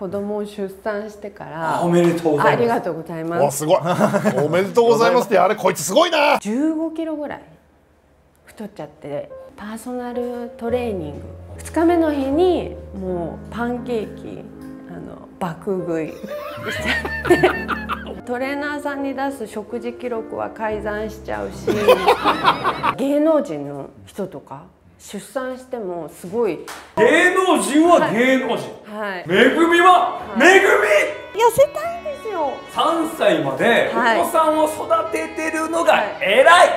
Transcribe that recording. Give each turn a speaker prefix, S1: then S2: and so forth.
S1: 子供を出産してから
S2: おめでとうございます。
S1: ありがとうございま
S3: おすごい。おめでとうございますってあれこいつすごいな。
S1: 15キロぐらい太っちゃってパーソナルトレーニング。2日目の日にもうパンケーキあの爆食いしちゃって。トレーナーさんに出す食事記録は改ざんしちゃうし 芸能人の人とか出産してもすごい。
S2: 芸能人は芸能人、
S1: はい
S2: めぐみは？めぐみ！
S1: 痩せたいんですよ。
S2: 3歳まで
S1: はい。
S2: お子さんを育ててるのが
S1: はい。
S2: 偉い、